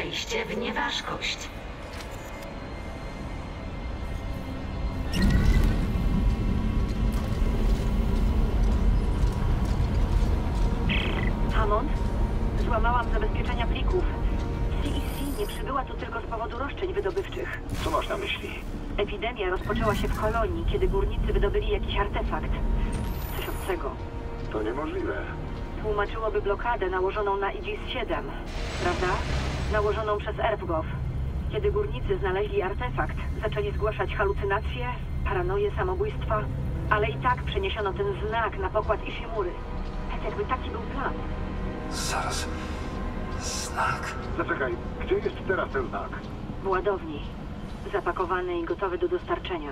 Przejście w nieważkość. Hammond? Złamałam zabezpieczenia plików. CEC nie przybyła tu tylko z powodu roszczeń wydobywczych. Co masz na myśli? Epidemia rozpoczęła się w kolonii, kiedy górnicy wydobyli jakiś artefakt. Coś obcego. To niemożliwe. Tłumaczyłoby blokadę nałożoną na Aegis-7, prawda? Nałożoną przez Erfgow. Kiedy górnicy znaleźli artefakt, zaczęli zgłaszać halucynacje, paranoje, samobójstwa, ale i tak przeniesiono ten znak na pokład Ishimury. Tak jakby taki był plan. Zaraz. Znak. Zaczekaj, gdzie jest teraz ten znak? W ładowni. Zapakowany i gotowy do dostarczenia.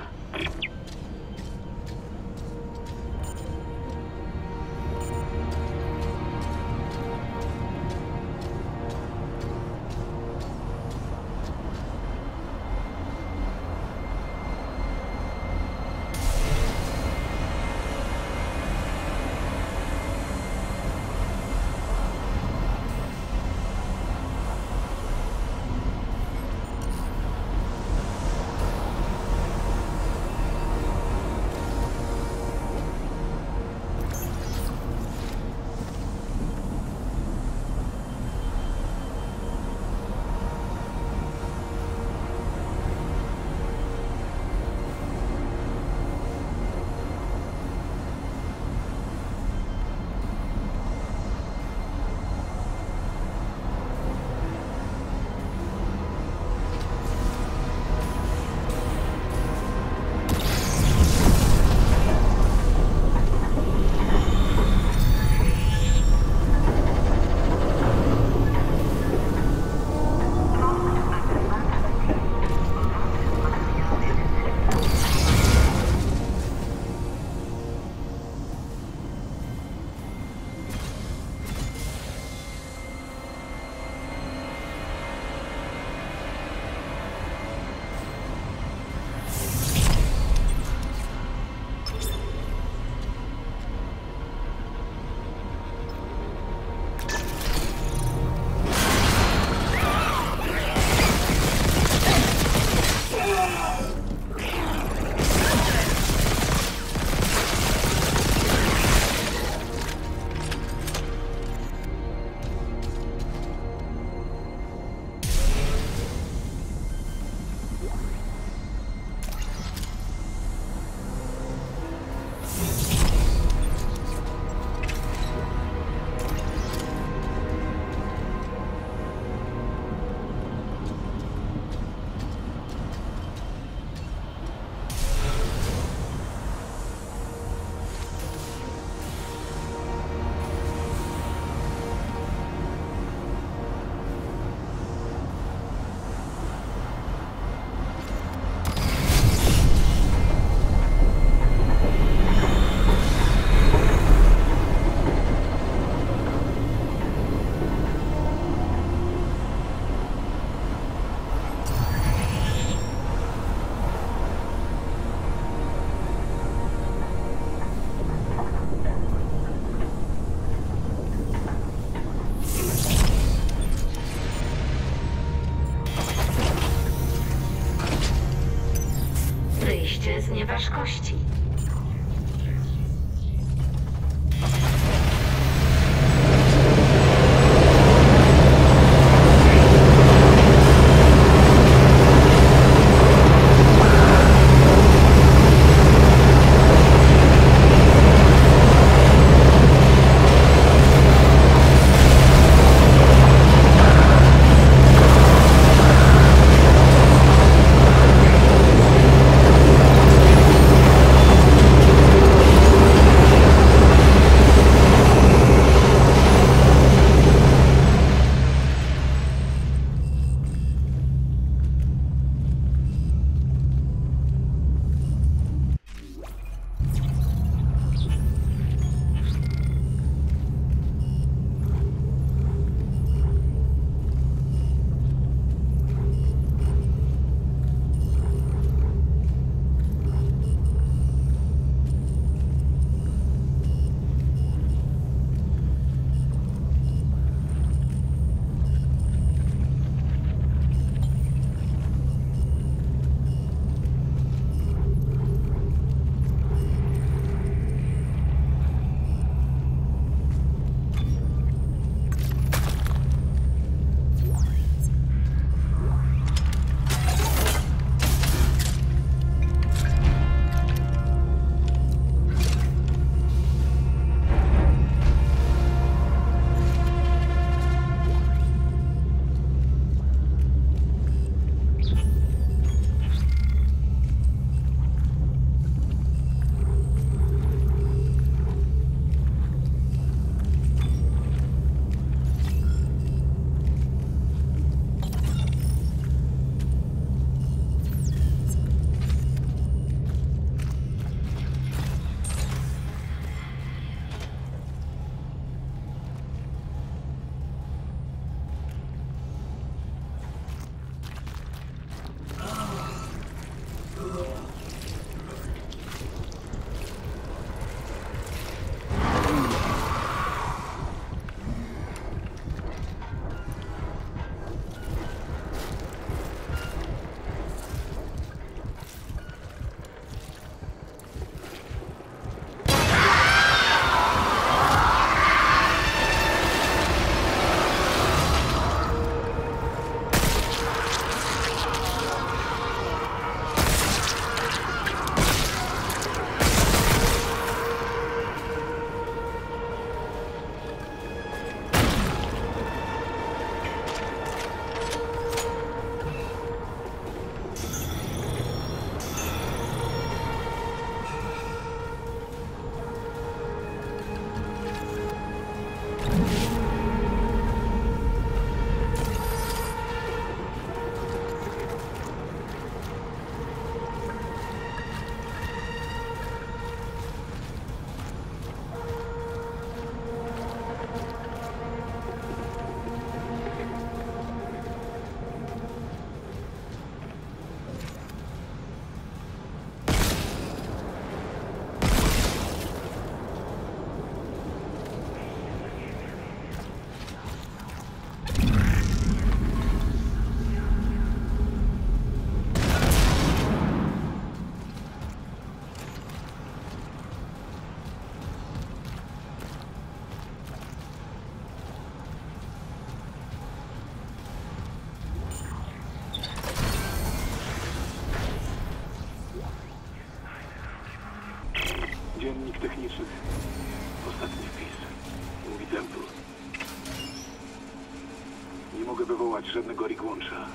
Żadnego rigłącza.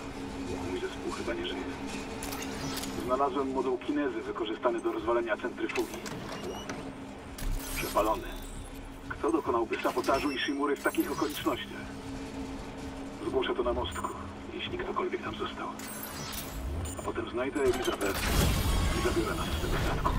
Mój zespół chyba nie żyje. Znalazłem moduł kinezy wykorzystany do rozwalenia centryfugi. Przepalony. Kto dokonałby sabotażu i Shimury w takich okolicznościach? Zgłoszę to na mostku, jeśli ktokolwiek tam został. A potem znajdę Elizabeth i zabiorę nas z tego statku.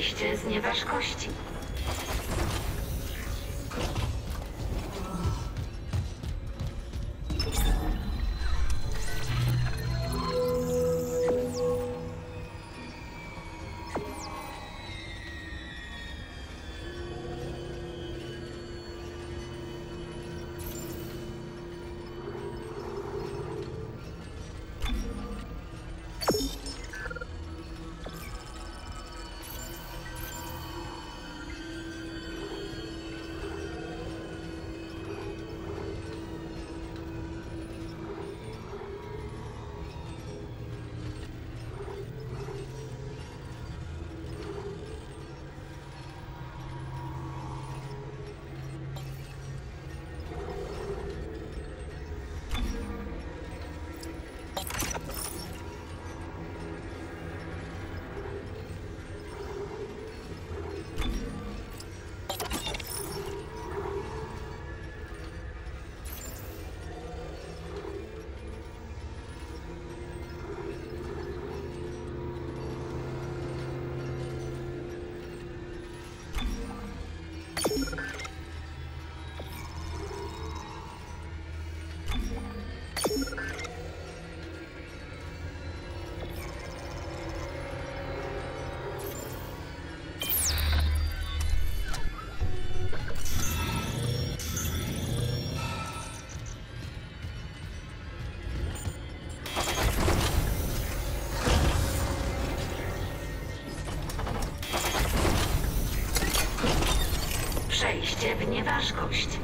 Wyjście z nieważkości. Przejście w nieważkość.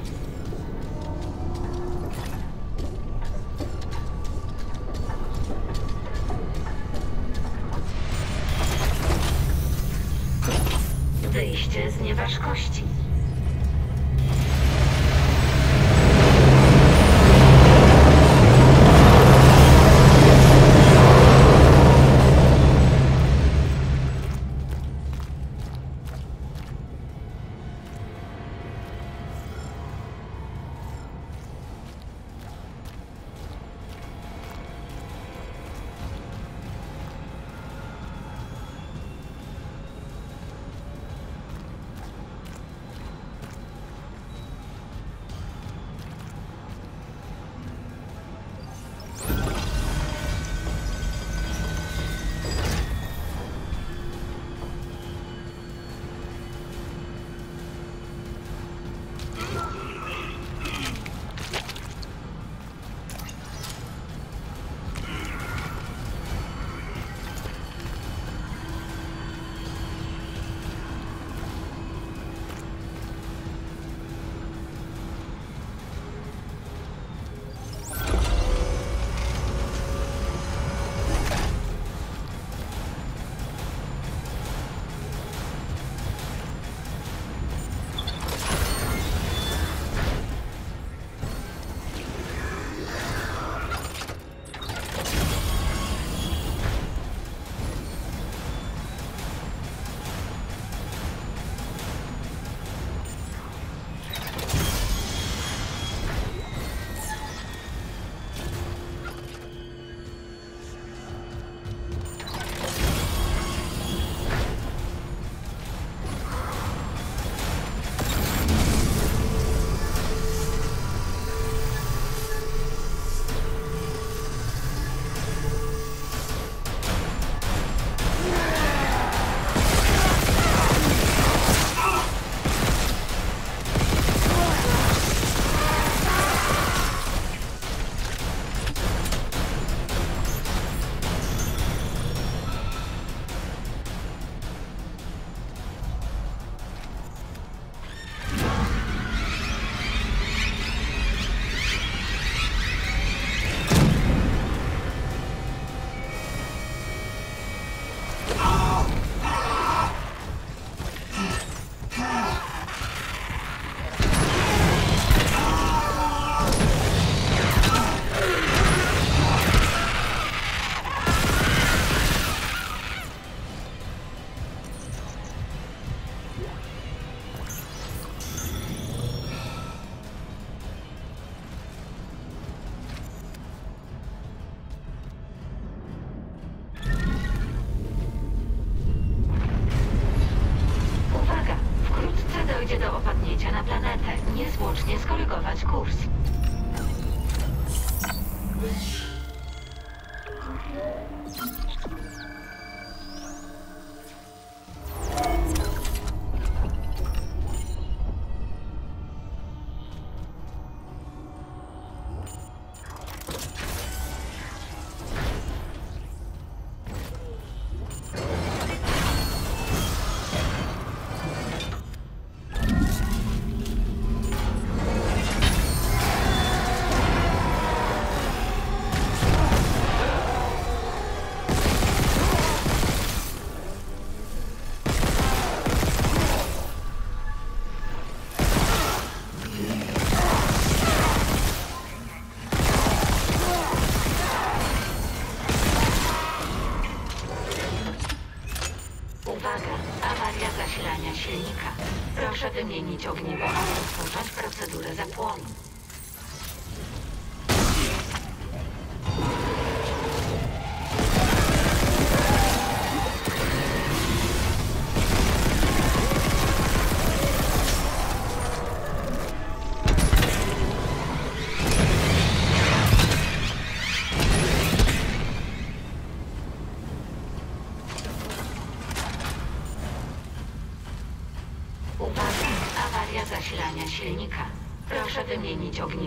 Niezwłocznie skorygować kurs.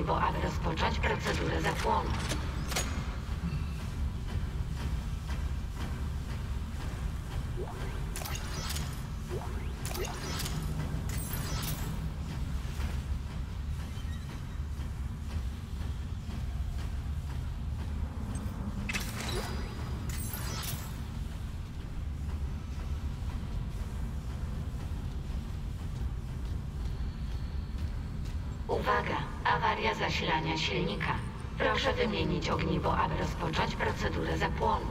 Wymienić ogniwo, aby awaria zasilania silnika. Proszę wymienić ogniwo, aby rozpocząć procedurę zapłonu.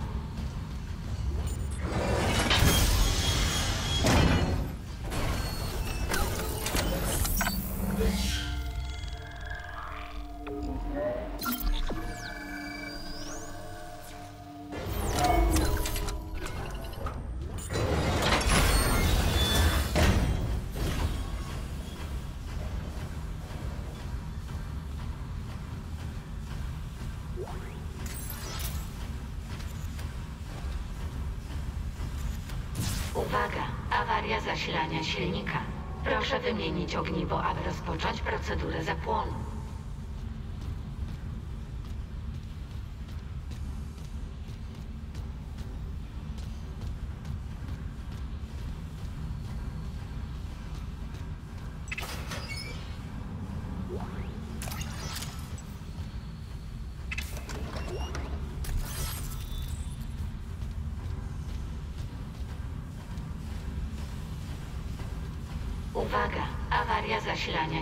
Zasilania silnika. Proszę wymienić ogniwo, aby rozpocząć procedurę zapłonu.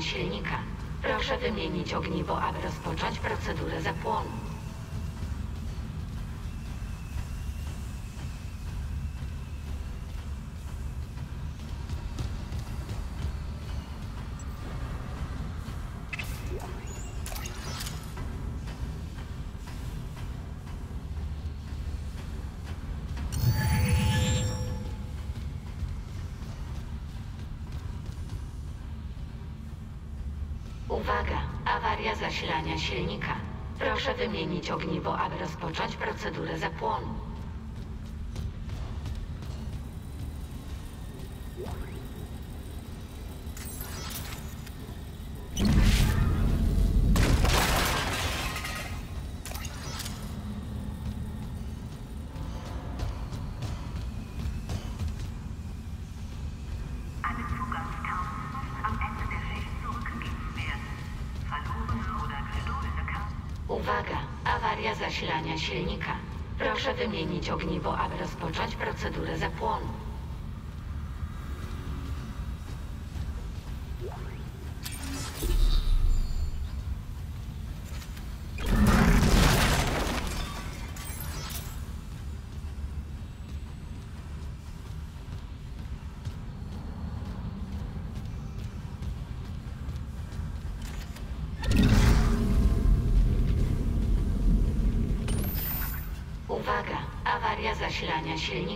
Silnika. Proszę wymienić ogniwo, aby rozpocząć procedurę zapłonu. Silnika. Proszę wymienić ogniwo, aby rozpocząć procedurę zapłonu. Zasilania silnika. Proszę wymienić ogniwo, aby rozpocząć procedurę zapłonu. Zasilania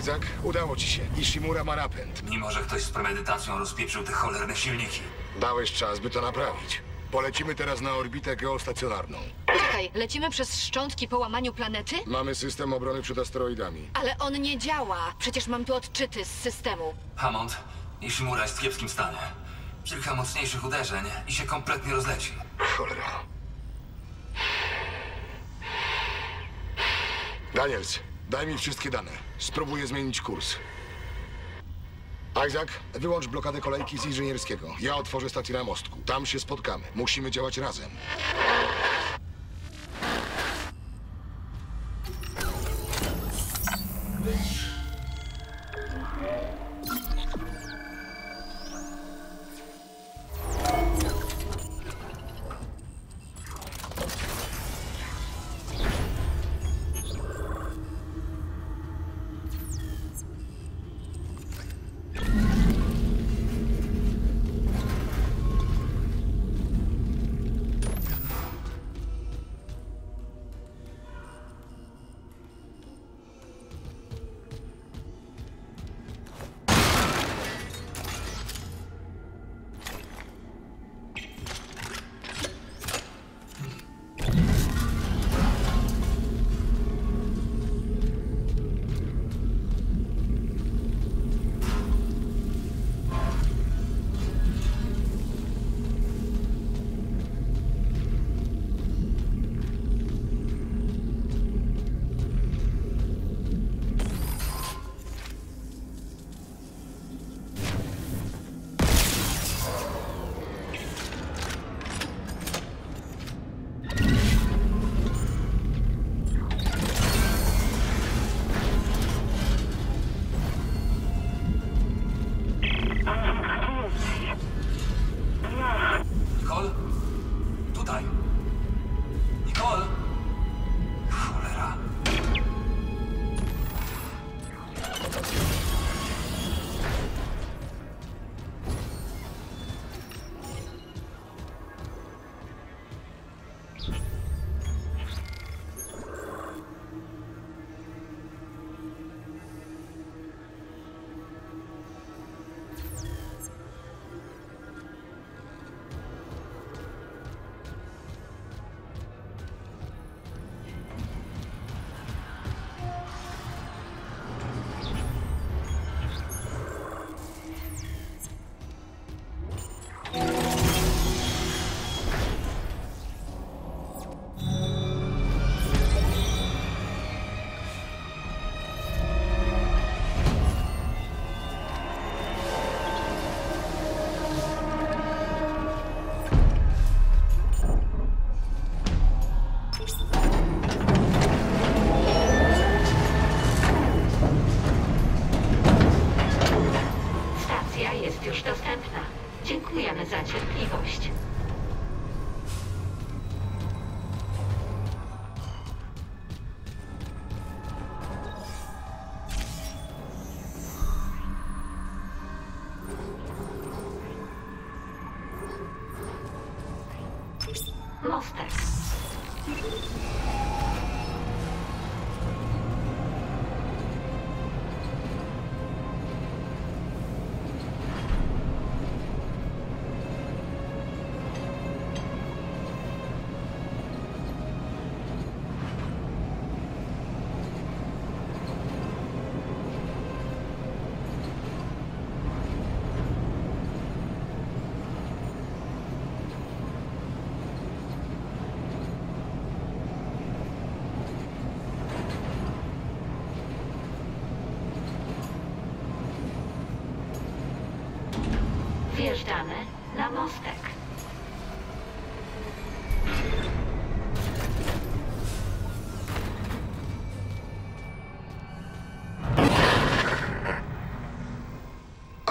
Isaac, udało ci się. Ishimura ma napęd. Mimo, że ktoś z premedytacją rozpieprzył te cholerne silniki. Dałeś czas, by to naprawić. Polecimy teraz na orbitę geostacjonarną. Czekaj, lecimy przez szczątki po łamaniu planety? Mamy system obrony przed asteroidami. Ale on nie działa. Przecież mam tu odczyty z systemu. Hammond, Ishimura jest w kiepskim stanie. Kilka mocniejszych uderzeń i się kompletnie rozleci. Cholera. Daniels, Daj mi wszystkie dane. Spróbuję zmienić kurs. Isaac, wyłącz blokadę kolejki z inżynierskiego. Ja otworzę stację na mostku. Tam się spotkamy. Musimy działać razem. Bitch.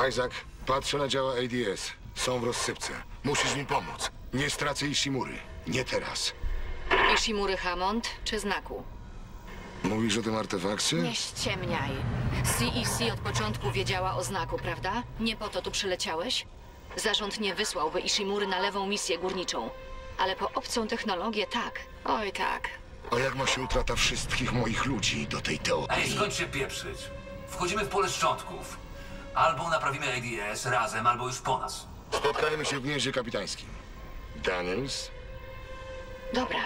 Isaac, patrzę na działa ADS. Są w rozsypce. Musisz mi pomóc. Nie stracę Ishimury. Nie teraz. Ishimury Hammond czy znaku? Mówisz o tym artefakcie? Nie ściemniaj. CEC od początku wiedziała o znaku, prawda? Nie po to tu przyleciałeś? Zarząd nie wysłałby Ishimury na lewą misję górniczą. Ale po obcą technologię tak. Oj tak. A jak ma się utrata wszystkich moich ludzi do tej Ej, teorii? skończ się pieprzyć. Wchodzimy w pole szczątków. Albo naprawimy ADS razem, albo już po nas. Spotkajmy się w gnieździe kapitańskim. Daniels? Dobra.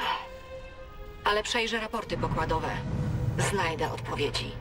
Ale przejrzę raporty pokładowe. Znajdę odpowiedzi.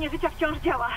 Podtrzymywanie życia wciąż działa.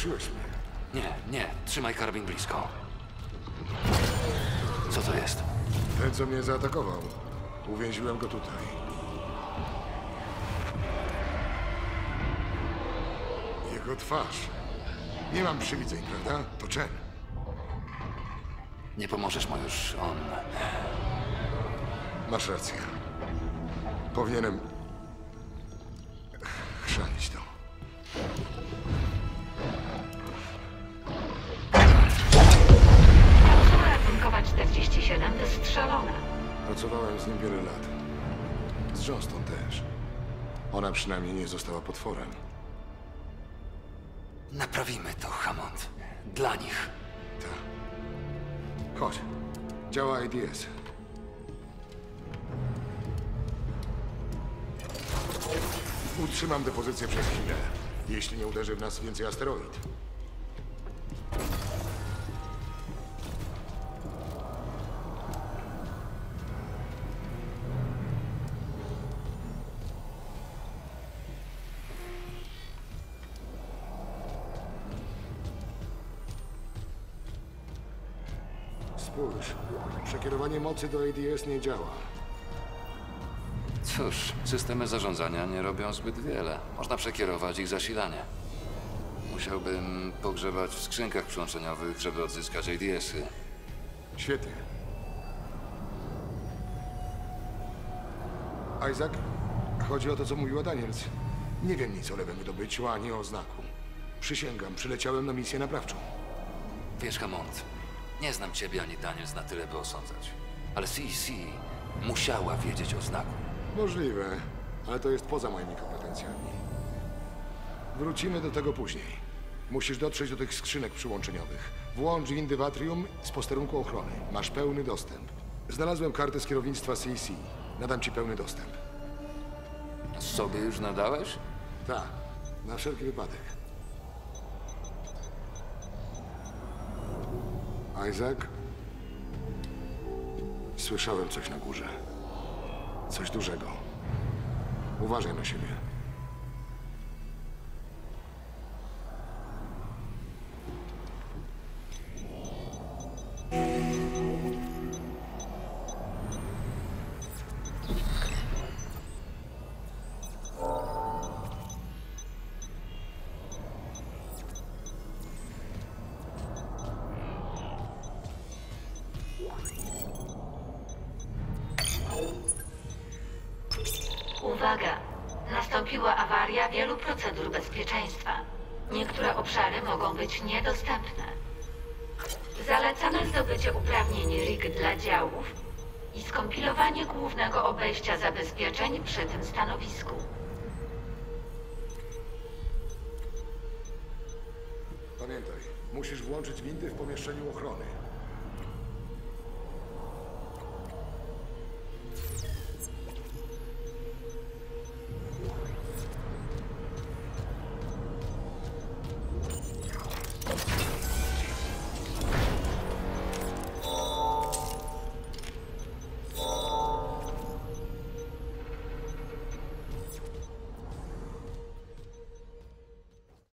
Przestraszyłeś mnie. Nie, nie, trzymaj karabin blisko. Co to jest? Ten, co mnie zaatakował, uwięziłem go tutaj. Jego twarz. Nie mam przywidzeń, prawda? To Chen. Nie pomożesz mu już, on... Masz rację. Powinienem... Johnston też. Ona przynajmniej nie została potworem. Naprawimy to, Hammond. Dla nich. Tak. Chodź. Działa IDS. Utrzymam tę pozycję przez chwilę, jeśli nie uderzy w nas więcej asteroid. Przekierowanie mocy do ADS nie działa. Cóż, systemy zarządzania nie robią zbyt wiele. Można przekierować ich zasilanie. Musiałbym pogrzebać w skrzynkach przyłączeniowych, żeby odzyskać ADS-y. Świetnie. Isaac, chodzi o to, co mówiła Daniels. Nie wiem nic o lewym wydobyciu, ani o znaku. Przysięgam, przyleciałem na misję naprawczą. Wiesz, Hammond, nie znam ciebie ani Daniels na tyle, by osądzać. Ale CEC musiała wiedzieć o znaku. Możliwe, ale to jest poza moimi kompetencjami. Wrócimy do tego później. Musisz dotrzeć do tych skrzynek przyłączeniowych. Włącz windy w atrium z posterunku ochrony. Masz pełny dostęp. Znalazłem kartę z kierownictwa CEC. Nadam ci pełny dostęp. Sobie już nadałeś? Tak, na wszelki wypadek. Isaac? Słyszałem coś na górze. Coś dużego. Uważaj na siebie.